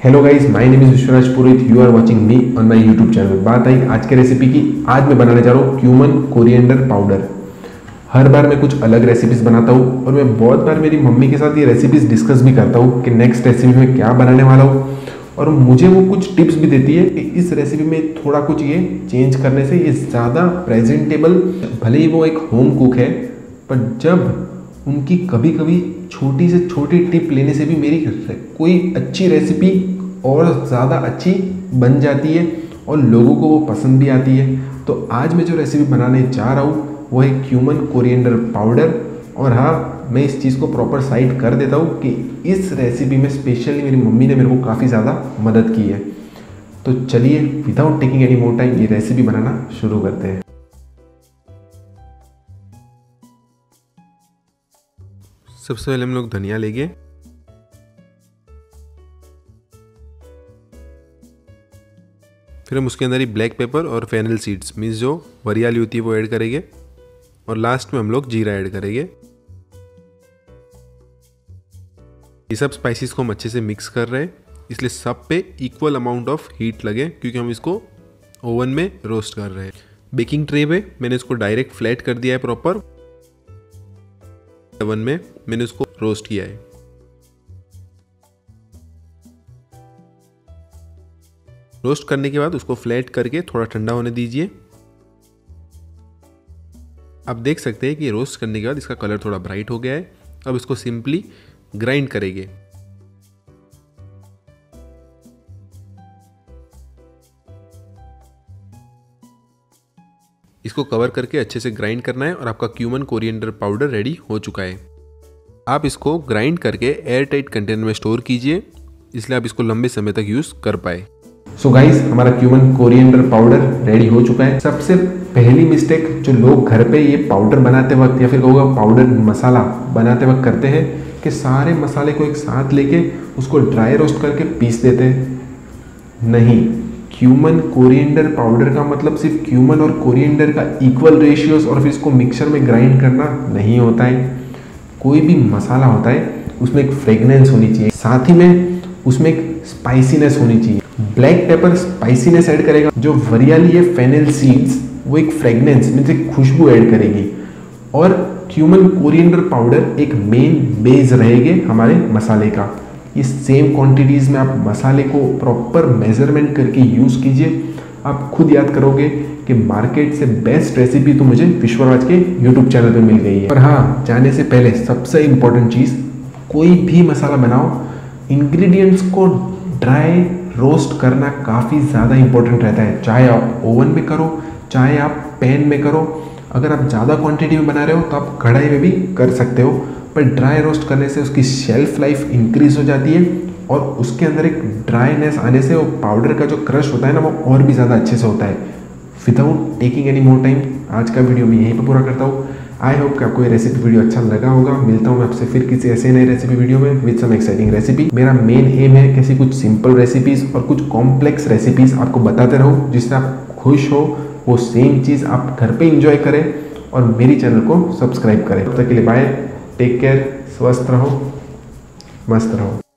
Hello guys my name is Vishwaraj Purohit you are watching me on my YouTube channel बात आई आज के recipe की। आज मैं बनाने जा रहा हूँ क्यूमन कोरिएंडर पाउडर हर बार मैं कुछ अलग रेसिपीज़ बनाता हूँ और मैं बहुत बार मेरी मम्मी के साथ ये रेसिपीज़ डिस्कस भी करता हूँ कि नेक्स्ट रेसिपी में क्या बनाने वाला हूँ। और मुझे वो कुछ टिप्स भी देती है कि इस रेसिपी में थोड़ा कुछ ये चेंज करने से ये ज़्यादा प्रेजेंटेबल भले ही वो एक होम कुक है पर जब उनकी कभी कभी छोटी से छोटी टिप लेने से भी मेरी कोई अच्छी रेसिपी और ज़्यादा अच्छी बन जाती है और लोगों को वो पसंद भी आती है। तो आज मैं जो रेसिपी बनाने जा रहा हूँ, वो है क्यूमन कोरिएंडर पाउडर और हाँ मैं इस चीज़ को प्रॉपर साइड कर देता हूँ कि इस रेसिपी में स्पेशली मेरी मम्मी ने मेरे को काफ़ी ज़्यादा मदद की है। तो चलिए without taking any more time ये रेसिपी बनाना शुरू करते हैं। सबसे पहले हम लोग धनिया लेंगे। फिर हम उसके अंदर ही ब्लैक पेपर और फेनल सीड्स मीन्स जो वरियाली होती है वो ऐड करेंगे। और लास्ट में हम लोग जीरा ऐड करेंगे। ये सब स्पाइसेस को हम अच्छे से मिक्स कर रहे हैं। इसलिए सब पे इक्वल अमाउंट ऑफ़ हीट लगे, क्योंकि हम इसको ओवन में रोस्ट कर रहे हैं। बेकिंग ट्रे पे मैंने इसको डायरेक्ट फ्लैट कर दिया है प्रॉपर ओवन में मैंने उसको रोस्ट किया है। रोस्ट करने के बाद उसको फ्लैट करके थोड़ा ठंडा होने दीजिए। आप देख सकते हैं कि रोस्ट करने के बाद इसका कलर थोड़ा ब्राइट हो गया है। अब इसको सिंपली ग्राइंड करेंगे। इसको कवर करके अच्छे से ग्राइंड करना है और आपका क्यूमन कोरिएंडर पाउडर रेडी हो चुका है। आप इसको ग्राइंड करके एयर टाइट कंटेनर में स्टोर कीजिए, इसलिए आप इसको लंबे समय तक यूज़ कर पाए। सो so गाइस हमारा क्यूमन कोरिएंडर पाउडर रेडी हो चुका है। सबसे पहली मिस्टेक जो लोग घर पे ये पाउडर बनाते वक्त या फिर कहोगा पाउडर मसाला बनाते वक्त करते हैं, कि सारे मसाले को एक साथ लेके उसको ड्राई रोस्ट करके पीस देते हैं। नहीं। क्यूमन कोरिएंडर पाउडर का मतलब सिर्फ़ क्यूमन और कोरिएंडर का इक्वल रेशियोज और फिर इसको मिक्सर में ग्राइंड करना नहीं होता है। कोई भी मसाला होता है, उसमें एक फ्रेगनेंस होनी चाहिए। साथ ही में उसमें एक स्पाइसीनेस होनी चाहिए। ब्लैक पेपर स्पाइसीनेस ऐड करेगा। जो वरियाली है फेनल सीड्स वो एक फ्रेगनेंस मीन्स एक खुशबू ऐड करेगी। और क्यूमन कोरिएंडर पाउडर एक मेन बेस रहेगा हमारे मसाले का। ये सेम क्वांटिटीज़ में आप मसाले को प्रॉपर मेज़रमेंट करके यूज़ कीजिए। आप खुद याद करोगे कि मार्केट से बेस्ट रेसिपी तो मुझे विश्वराज के यूट्यूब चैनल पे मिल गई है। पर हाँ जाने से पहले सबसे इम्पोर्टेंट चीज़, कोई भी मसाला बनाओ इंग्रेडिएंट्स को ड्राई रोस्ट करना काफ़ी ज़्यादा इंपॉर्टेंट रहता है। चाहे आप ओवन में करो, चाहे आप पैन में करो, अगर आप ज़्यादा क्वांटिटी में बना रहे हो तो आप कढ़ाई में भी कर सकते हो। पर ड्राई रोस्ट करने से उसकी शेल्फ लाइफ इंक्रीज हो जाती है और उसके अंदर एक ड्राईनेस आने से वो पाउडर का जो क्रश होता है ना, वो और भी ज़्यादा अच्छे से होता है। Without taking any more time आज का वीडियो मैं यहीं पर पूरा करता हूँ। आई होप कि आपको ये रेसिपी वीडियो अच्छा लगा होगा। मिलता हूँ मैं आपसे फिर किसी ऐसे नए रेसिपी वीडियो में विद सम एक्साइटिंग रेसिपी मेरा मेन एम है कैसी कुछ सिंपल रेसिपीज़ और कुछ कॉम्प्लेक्स रेसिपीज़ आपको बताते रहो, जिससे आप खुश हो, वो सेम चीज़ आप घर पे इंजॉय करें और मेरी चैनल को सब्सक्राइब करें। तब तक के लिए बाय टेक केयर स्वस्थ रहो मस्त रहो